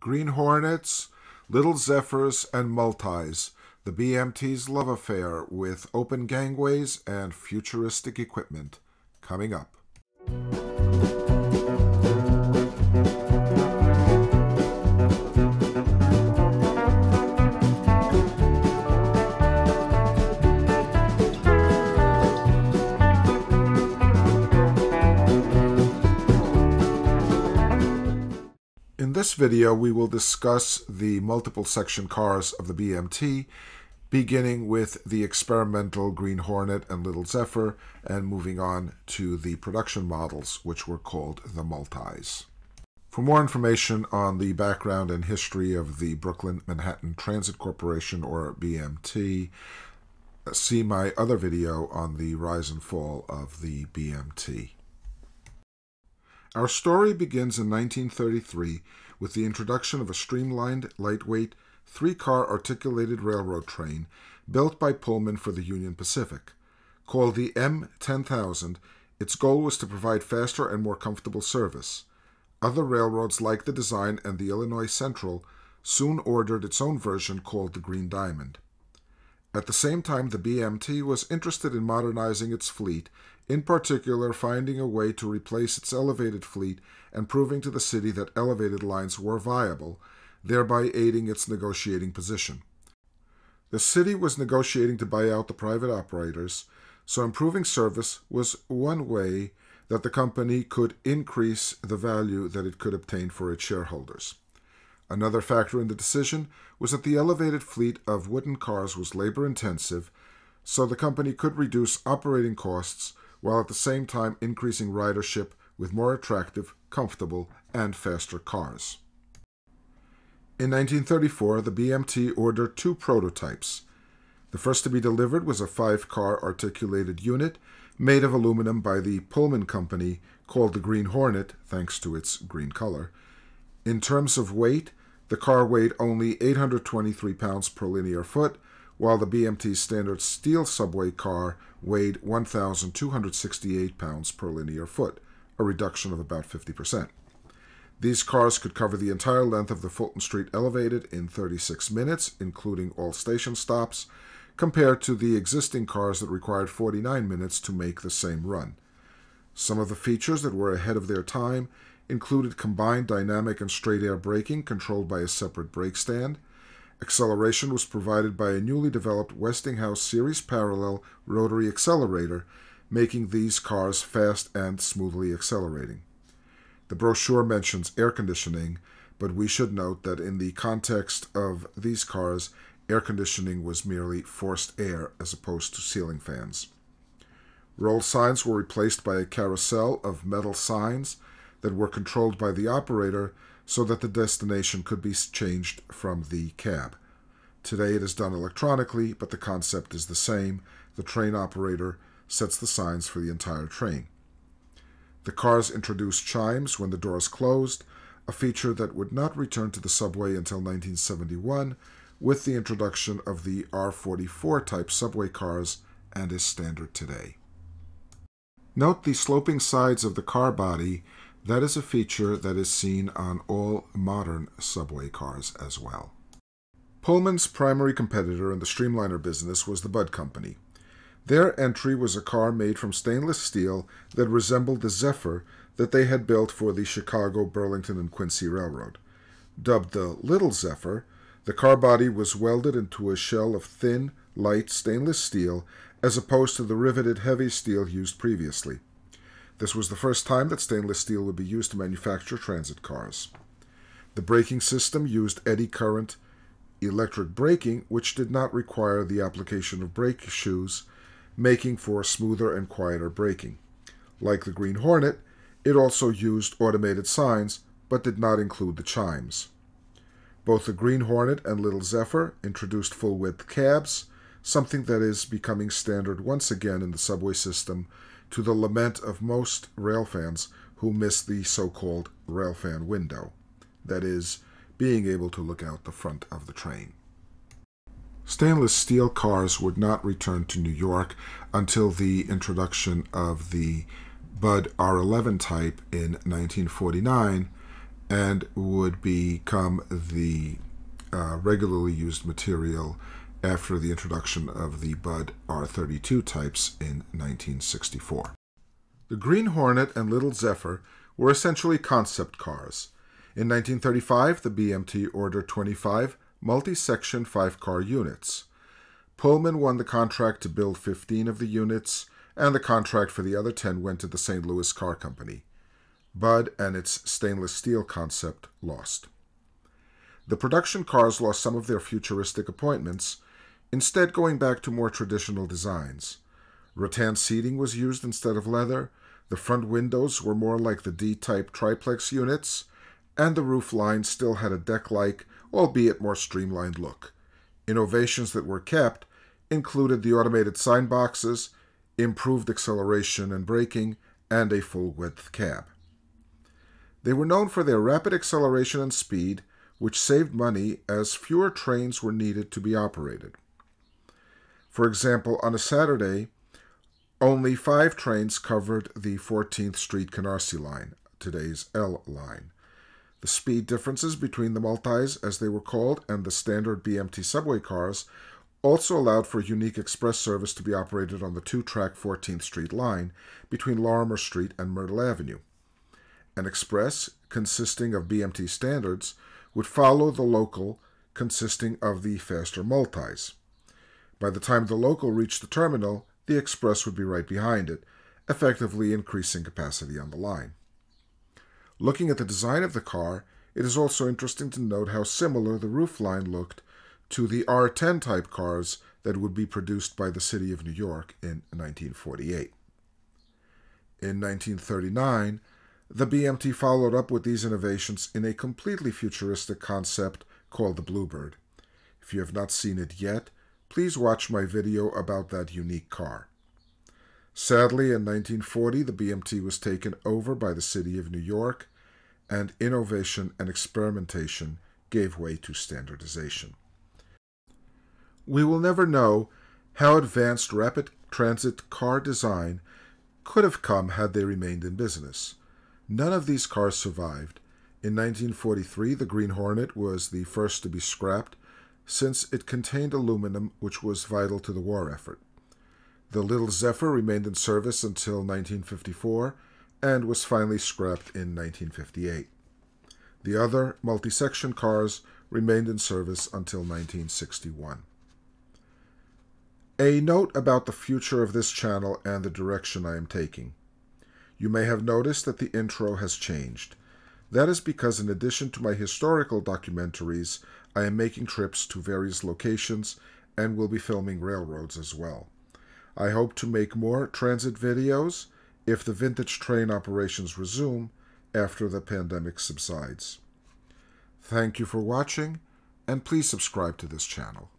Green Hornets, Little Zephyrs, and Multis, the BMT's love affair with open gangways and futuristic equipment, coming up. This video, we will discuss the multiple section cars of the BMT, beginning with the experimental Green Hornet and Little Zephyr, and moving on to the production models, which were called the Multis. For more information on the background and history of the Brooklyn Manhattan Transit Corporation, or BMT, see my other video on the rise and fall of the BMT. Our story begins in 1933 with the introduction of a streamlined, lightweight, three car articulated railroad train built by Pullman for the Union Pacific. Called the M10000, its goal was to provide faster and more comfortable service. Other railroads liked the design, and the Illinois Central soon ordered its own version called the Green Diamond. At the same time, the BMT was interested in modernizing its fleet, in particular, finding a way to replace its elevated fleet and proving to the city that elevated lines were viable, thereby aiding its negotiating position. The city was negotiating to buy out the private operators, so improving service was one way that the company could increase the value that it could obtain for its shareholders. Another factor in the decision was that the elevated fleet of wooden cars was labor intensive, so the company could reduce operating costs while at the same time increasing ridership with more attractive, comfortable, and faster cars. In 1934, the BMT ordered two prototypes. The first to be delivered was a five car articulated unit made of aluminum by the Pullman Company called the Green Hornet, thanks to its green color. In terms of weight, the car weighed only 823 pounds per linear foot, while the BMT standard steel subway car weighed 1,268 pounds per linear foot, a reduction of about 50%. These cars could cover the entire length of the Fulton Street Elevated in 36 minutes, including all station stops, compared to the existing cars that required 49 minutes to make the same run. Some of the features that were ahead of their time included combined dynamic and straight air braking controlled by a separate brake stand. Acceleration was provided by a newly developed Westinghouse series parallel rotary accelerator, making these cars fast and smoothly accelerating. The brochure mentions air conditioning, but we should note that in the context of these cars, air conditioning was merely forced air as opposed to ceiling fans. Roll signs were replaced by a carousel of metal signs that were controlled by the operator so that the destination could be changed from the cab. Today it is done electronically, but the concept is the same. The train operator sets the signs for the entire train. The cars introduced chimes when the doors closed, a feature that would not return to the subway until 1971 with the introduction of the R44 type subway cars and is standard today. Note the sloping sides of the car body that is a feature that is seen on all modern subway cars as well. Pullman's primary competitor in the streamliner business was the Budd Company. Their entry was a car made from stainless steel that resembled the Zephyr that they had built for the Chicago, Burlington, and Quincy Railroad. Dubbed the Little Zephyr, the car body was welded into a shell of thin, light stainless steel as opposed to the riveted heavy steel used previously. This was the first time that stainless steel would be used to manufacture transit cars. The braking system used eddy current electric braking, which did not require the application of brake shoes, making for smoother and quieter braking. Like the Green Hornet, it also used automated signs, but did not include the chimes. Both the Green Hornet and Little Zephyr introduced full-width cabs, something that is becoming standard once again in the subway system to the lament of most railfans who miss the so-called railfan window, that is, being able to look out the front of the train. Stainless steel cars would not return to New York until the introduction of the Budd R11 type in 1949, and would become the uh, regularly used material after the introduction of the Budd R32 types in 1964. The Green Hornet and Little Zephyr were essentially concept cars. In 1935, the BMT ordered 25 multi-section five-car units. Pullman won the contract to build 15 of the units, and the contract for the other 10 went to the St. Louis Car Company. Budd and its stainless steel concept lost. The production cars lost some of their futuristic appointments, instead going back to more traditional designs. Rattan seating was used instead of leather, the front windows were more like the D-type triplex units, and the roof line still had a deck-like, albeit more streamlined look. Innovations that were kept included the automated sign boxes, improved acceleration and braking, and a full-width cab. They were known for their rapid acceleration and speed, which saved money as fewer trains were needed to be operated. For example, on a Saturday, only five trains covered the 14th Street Canarsie line, today's L line. The speed differences between the multis, as they were called, and the standard BMT subway cars also allowed for unique express service to be operated on the two-track 14th Street line between Lorimer Street and Myrtle Avenue. An express, consisting of BMT standards, would follow the local, consisting of the faster multis. By the time the local reached the terminal, the express would be right behind it, effectively increasing capacity on the line. Looking at the design of the car, it is also interesting to note how similar the roofline looked to the R10 type cars that would be produced by the City of New York in 1948. In 1939, the BMT followed up with these innovations in a completely futuristic concept called the Bluebird. If you have not seen it yet, please watch my video about that unique car. Sadly, in 1940, the BMT was taken over by the City of New York, and innovation and experimentation gave way to standardization. We will never know how advanced rapid transit car design could have come had they remained in business. None of these cars survived. In 1943, the Green Hornet was the first to be scrapped since it contained aluminum, which was vital to the war effort. The Little Zephyr remained in service until 1954 and was finally scrapped in 1958. The other multi-section cars remained in service until 1961. A note about the future of this channel and the direction I am taking. You may have noticed that the intro has changed. That is because in addition to my historical documentaries, I am making trips to various locations and will be filming railroads as well. I hope to make more transit videos if the vintage train operations resume after the pandemic subsides. Thank you for watching, and please subscribe to this channel.